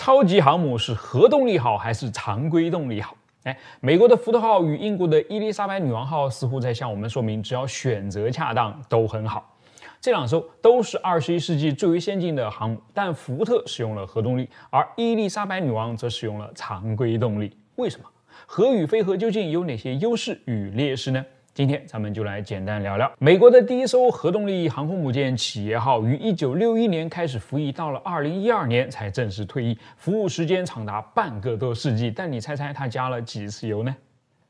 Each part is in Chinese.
超级航母是核动力好还是常规动力好？哎，美国的福特号与英国的伊丽莎白女王号似乎在向我们说明，只要选择恰当都很好。这两艘都是二十一世纪最为先进的航母，但福特使用了核动力，而伊丽莎白女王则使用了常规动力。为什么？核与非核究竟有哪些优势与劣势呢？今天咱们就来简单聊聊美国的第一艘核动力航空母舰“企业号”于一九六一年开始服役，到了二零一二年才正式退役，服务时间长达半个多世纪。但你猜猜它加了几次油呢？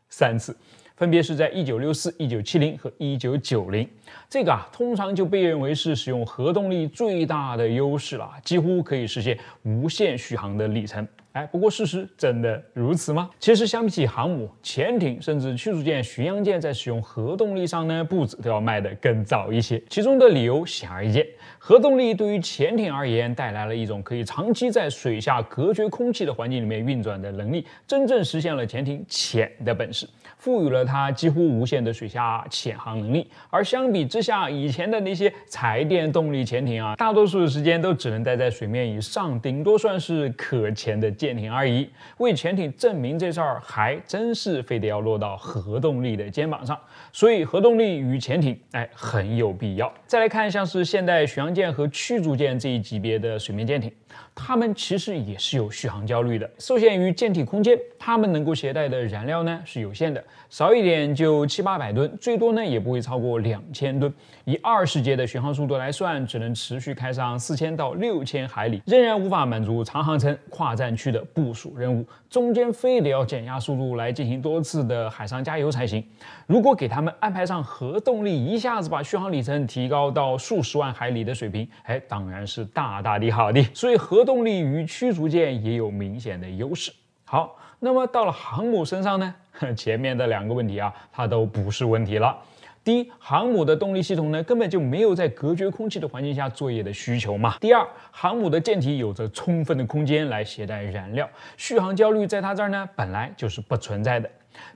三次，分别是在一九六四、一九七零和一九九零。这个啊，通常就被认为是使用核动力最大的优势了，几乎可以实现无限续航的里程。哎，不过事实真的如此吗？其实，相比起航母、潜艇，甚至驱逐舰、巡洋舰，在使用核动力上呢，步子都要迈得更早一些。其中的理由显而易见，核动力对于潜艇而言，带来了一种可以长期在水下隔绝空气的环境里面运转的能力，真正实现了潜艇潜的本事，赋予了它几乎无限的水下潜航能力。而相比之下，以前的那些柴电动力潜艇啊，大多数的时间都只能待在水面以上，顶多算是可潜的。舰艇而已，为潜艇证明这事儿，还真是非得要落到核动力的肩膀上。所以核动力与潜艇，哎，很有必要。再来看，像是现代巡洋舰和驱逐舰这一级别的水面舰艇。它们其实也是有续航焦虑的，受限于舰体空间，它们能够携带的燃料呢是有限的，少一点就七八百吨，最多呢也不会超过两千吨。以二十节的巡航速度来算，只能持续开上四千到六千海里，仍然无法满足长航程跨战区的部署任务，中间非得要减压速度来进行多次的海上加油才行。如果给他们安排上核动力，一下子把续航里程提高到数十万海里的水平，哎，当然是大大的好的。所以核核动力与驱逐舰也有明显的优势。好，那么到了航母身上呢？前面的两个问题啊，它都不是问题了。第一，航母的动力系统呢，根本就没有在隔绝空气的环境下作业的需求嘛。第二，航母的舰体有着充分的空间来携带燃料，续航焦虑在它这儿呢，本来就是不存在的。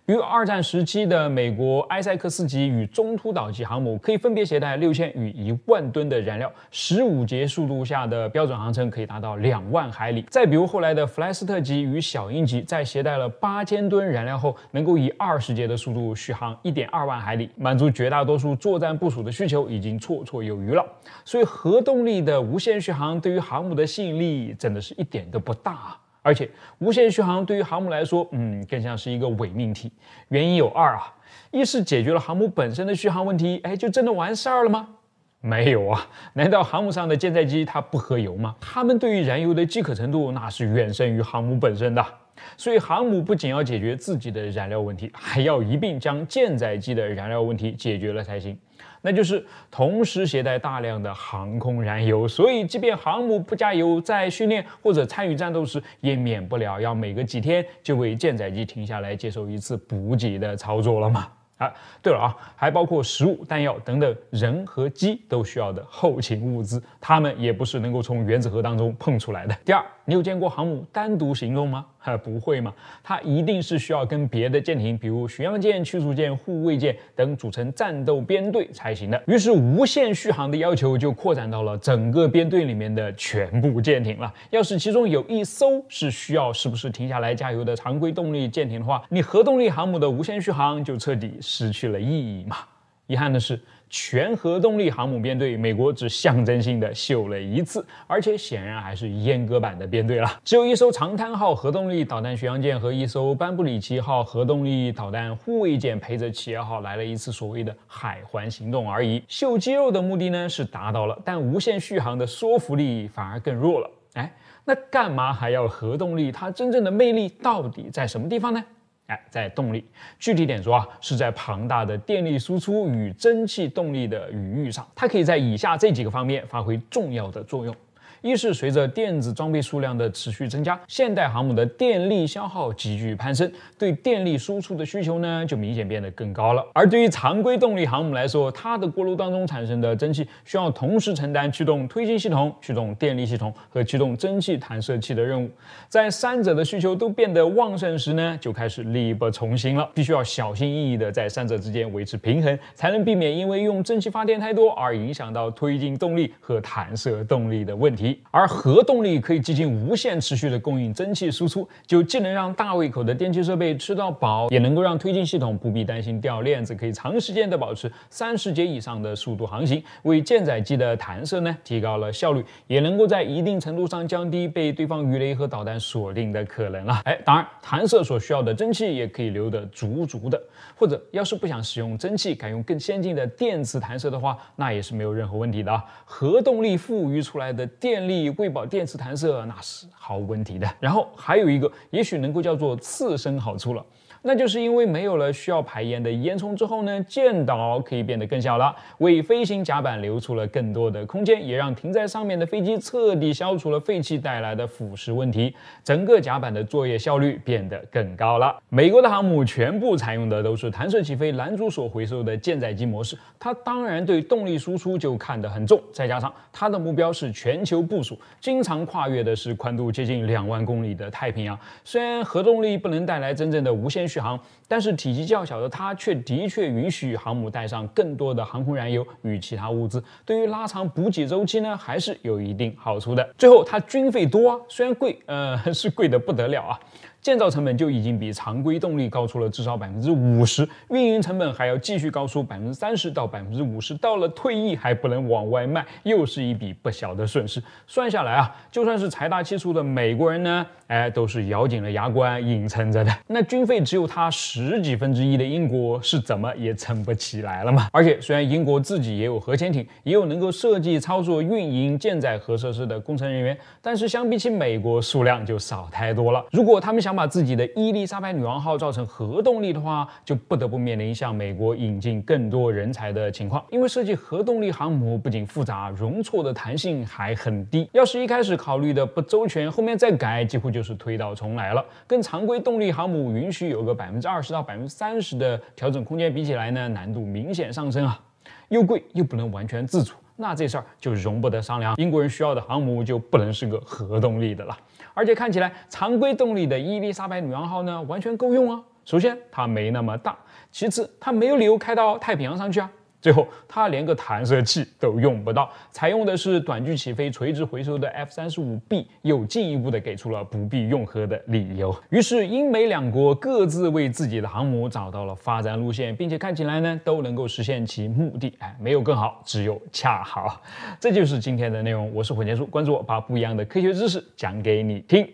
比如二战时期的美国埃塞克斯级与中途岛级航母，可以分别携带六千与一万吨的燃料，十五节速度下的标准航程可以达到两万海里。再比如后来的弗莱斯特级与小鹰级，在携带了八千吨燃料后，能够以二十节的速度续航一点二万海里，满足绝大多数作战部署的需求，已经绰绰有余了。所以核动力的无限续航对于航母的吸引力，真的是一点都不大。而且无限续航对于航母来说，嗯，更像是一个伪命题。原因有二啊，一是解决了航母本身的续航问题，哎，就真的完事儿了吗？没有啊，难道航母上的舰载机它不喝油吗？它们对于燃油的饥渴程度那是远胜于航母本身的。所以航母不仅要解决自己的燃料问题，还要一并将舰载机的燃料问题解决了才行。那就是同时携带大量的航空燃油，所以即便航母不加油，在训练或者参与战斗时，也免不了要每隔几天就为舰载机停下来接受一次补给的操作了嘛。啊，对了啊，还包括食物、弹药等等人和机都需要的后勤物资，它们也不是能够从原子核当中碰出来的。第二，你有见过航母单独行动吗？它，不会吗？它一定是需要跟别的舰艇，比如巡洋舰、驱逐舰、护卫舰等组成战斗编队才行的。于是，无限续航的要求就扩展到了整个编队里面的全部舰艇了。要是其中有一艘是需要时不时停下来加油的常规动力舰艇的话，你核动力航母的无限续航就彻底失去了意义嘛。遗憾的是。全核动力航母编队，美国只象征性的秀了一次，而且显然还是阉割版的编队了。只有一艘长滩号核动力导弹巡洋舰和一艘班布里奇号核动力导弹护卫舰陪着企业号来了一次所谓的海环行动而已。秀肌肉的目的呢是达到了，但无限续航的说服力反而更弱了。哎，那干嘛还要核动力？它真正的魅力到底在什么地方呢？哎，在动力，具体点说啊，是在庞大的电力输出与蒸汽动力的语域上，它可以在以下这几个方面发挥重要的作用。一是随着电子装备数量的持续增加，现代航母的电力消耗急剧攀升，对电力输出的需求呢就明显变得更高了。而对于常规动力航母来说，它的锅炉当中产生的蒸汽需要同时承担驱动推进系统、驱动电力系统和驱动蒸汽弹射器的任务，在三者的需求都变得旺盛时呢，就开始力不从心了，必须要小心翼翼的在三者之间维持平衡，才能避免因为用蒸汽发电太多而影响到推进动力和弹射动力的问题。而核动力可以进行无限持续的供应蒸汽输出，就既能让大胃口的电气设备吃到饱，也能够让推进系统不必担心掉链子，可以长时间的保持三十节以上的速度航行，为舰载机的弹射呢提高了效率，也能够在一定程度上降低被对方鱼雷和导弹锁定的可能啊。哎，当然弹射所需要的蒸汽也可以留得足足的，或者要是不想使用蒸汽，改用更先进的电磁弹射的话，那也是没有任何问题的啊。核动力赋予出来的电力喂饱电磁弹射，那是毫无问题的。然后还有一个，也许能够叫做次生好处了。那就是因为没有了需要排烟的烟囱之后呢，舰岛可以变得更小了，为飞行甲板留出了更多的空间，也让停在上面的飞机彻底消除了废气带来的腐蚀问题，整个甲板的作业效率变得更高了。美国的航母全部采用的都是弹射起飞、拦阻所回收的舰载机模式，它当然对动力输出就看得很重，再加上它的目标是全球部署，经常跨越的是宽度接近两万公里的太平洋。虽然核动力不能带来真正的无限续航，但是体积较小的它却的确允许航母带上更多的航空燃油与其他物资，对于拉长补给周期呢，还是有一定好处的。最后，它军费多啊，虽然贵，呃，是贵的不得了啊。建造成本就已经比常规动力高出了至少百分之五十，运营成本还要继续高出百分之三十到百分之五十，到了退役还不能往外卖，又是一笔不小的损失。算下来啊，就算是财大气粗的美国人呢，哎，都是咬紧了牙关硬撑着的。那军费只有他十几分之一的英国是怎么也撑不起来了嘛？而且虽然英国自己也有核潜艇，也有能够设计、操作、运营舰载核设施的工程人员，但是相比起美国，数量就少太多了。如果他们想把自己的伊丽莎白女王号造成核动力的话，就不得不面临向美国引进更多人才的情况。因为设计核动力航母不仅复杂，容错的弹性还很低。要是一开始考虑的不周全，后面再改，几乎就是推倒重来了。跟常规动力航母允许有个百分之二十到百分之三十的调整空间比起来呢，难度明显上升啊！又贵又不能完全自主，那这事儿就容不得商量。英国人需要的航母就不能是个核动力的了。而且看起来常规动力的伊丽莎白女王号呢，完全够用啊。首先它没那么大，其次它没有理由开到太平洋上去啊。最后它连个弹射器都用不到，采用的是短距起飞、垂直回收的 F 三十五 B，又进一步的给出了不必用核的理由。于是英美两国各自为自己的航母找到了发展路线，并且看起来呢都能够实现其目的。哎，没有更好，只有恰好。这就是今天的内容。我是火箭叔，关注我，把不一样的科学知识讲给你听。